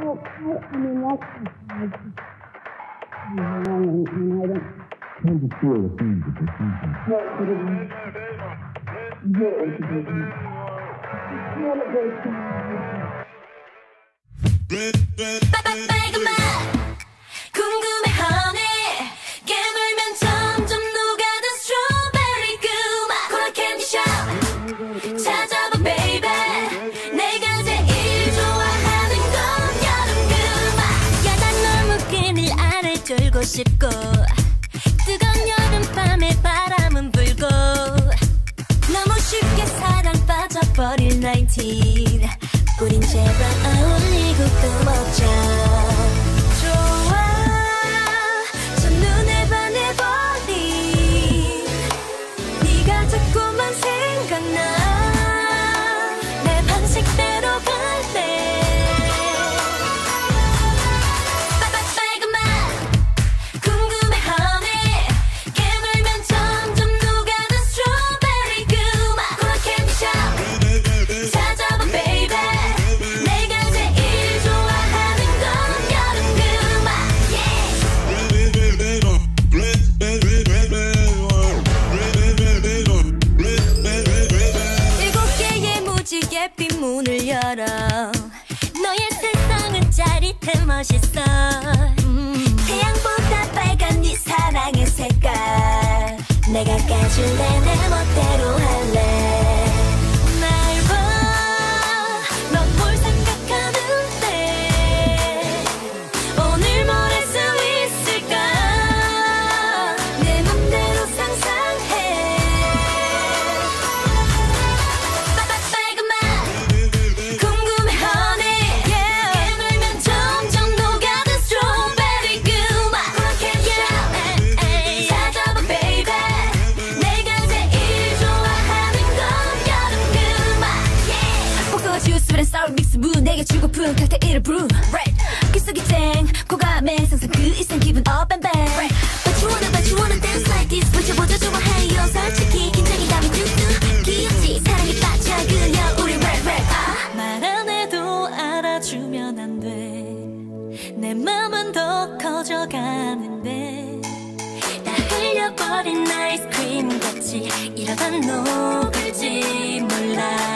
Well, I, I mean, that's I, mean, I don't tend to feel the things that they're thinking. But, 쫄고 싶고 뜨거운 여름밤에 바람은 불고 너무 쉽게 사랑 빠져버릴 19 우린 제발 어울리고 또 먹자 열어 너의 세상은 짜릿해 멋있어 음. 태양보다 빨간 네 사랑의 색깔 내가 까줄래 주스 with sour 믹스 무 내게 주고픈 칵테일을 brew 기속이 쨍 고감의 상상 그 이상 기분 up and back But you wanna but you wanna dance like this. 보자보자 좋아해요. 솔직히 긴장이 담이 뚝뚝 귀엽지. 사랑에 빠져 그녀 우리 rap 아. 말안 해도 알아주면 안 돼. 내 맘은 더 커져가는데. 다 흘려버린 아이스크림 같이. 이러다 녹을지 몰라